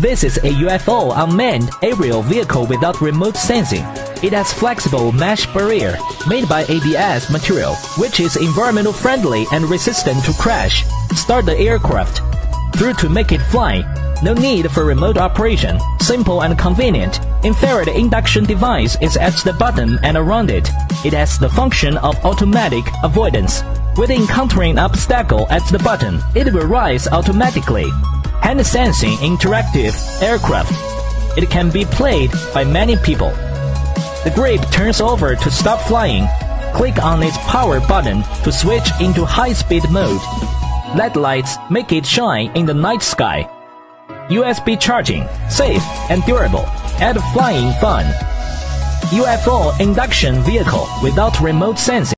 This is a UFO unmanned aerial vehicle without remote sensing. It has flexible mesh barrier made by ABS material, which is environmental friendly and resistant to crash. Start the aircraft. Through to make it fly. No need for remote operation. Simple and convenient. Infrared induction device is at the bottom and around it. It has the function of automatic avoidance. With encountering obstacle at the bottom, it will rise automatically. Hand sensing interactive aircraft. It can be played by many people. The grip turns over to stop flying. Click on its power button to switch into high-speed mode. LED lights make it shine in the night sky. USB charging, safe and durable, add flying fun. UFO induction vehicle without remote sensing.